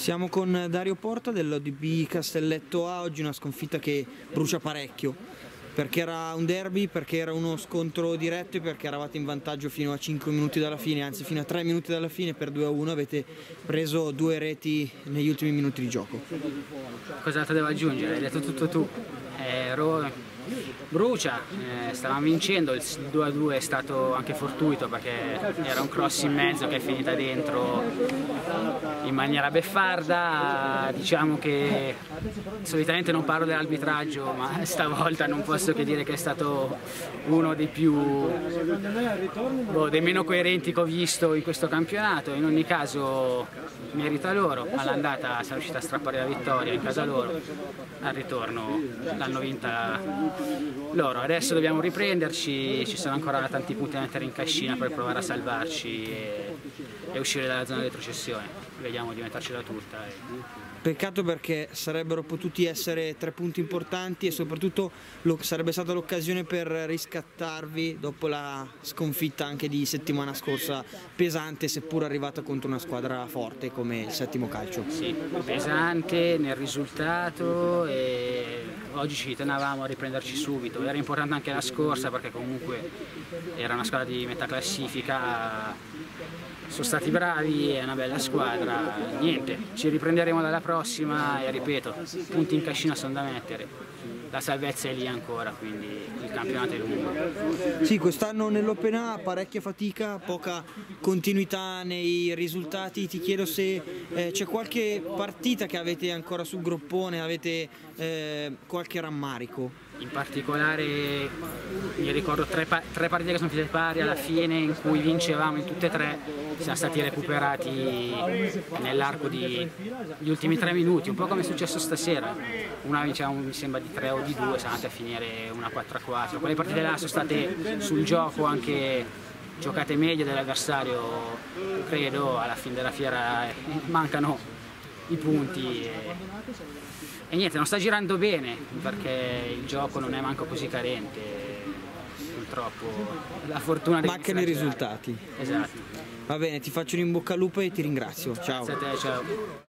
Siamo con Dario Porta dell'ODB Castelletto A, oggi una sconfitta che brucia parecchio, perché era un derby, perché era uno scontro diretto e perché eravate in vantaggio fino a 5 minuti dalla fine, anzi fino a 3 minuti dalla fine per 2 a 1 avete preso due reti negli ultimi minuti di gioco. Cos'altro devo aggiungere? Hai detto tutto tu. Ero brucia, eh, stavamo vincendo, il 2-2 è stato anche fortuito perché era un cross in mezzo che è finita dentro in maniera beffarda, diciamo che solitamente non parlo dell'arbitraggio ma stavolta non posso che dire che è stato uno dei più boh, dei meno coerenti che ho visto in questo campionato, in ogni caso merita loro, all'andata sono riuscita a strappare la vittoria in casa loro, al ritorno l'hanno vinta loro. Adesso dobbiamo riprenderci, ci sono ancora tanti punti da mettere in cascina per provare a salvarci e, e uscire dalla zona di retrocessione. Vediamo di mettercela tutta. E... Peccato perché sarebbero potuti essere tre punti importanti e soprattutto lo, sarebbe stata l'occasione per riscattarvi dopo la sconfitta anche di settimana scorsa pesante seppur arrivata contro una squadra forte come il settimo calcio. Sì, pesante nel risultato e oggi ci tenevamo a riprenderci subito, era importante anche la scorsa perché comunque era una squadra di metà classifica, sono stati bravi, è una bella squadra, niente, ci riprenderemo dalla prossima e ripeto, punti in cascina sono da mettere la salvezza è lì ancora, quindi il campionato è lungo. Sì, quest'anno nell'Open A parecchia fatica, poca continuità nei risultati, ti chiedo se eh, c'è qualche partita che avete ancora sul groppone, avete eh, qualche rammarico? In particolare mi ricordo tre, tre, partite che sono finite pari alla fine in cui vincevamo in tutte e tre, siamo stati recuperati nell'arco degli ultimi tre minuti, un po' come è successo stasera. Una vinceva mi sembra di 3 o di 2, siamo andati a finire una 4 a 4. Quelle partite là sono state sul gioco anche giocate meglio dell'avversario, credo, alla fine della fiera eh, mancano i punti. E e niente, non sta girando bene perché il gioco non è manco così carente, purtroppo la fortuna dei Mancano i risultati. Esatto. Va bene, ti faccio un in bocca al lupo e ti ringrazio. Ciao. Grazie a te, ciao.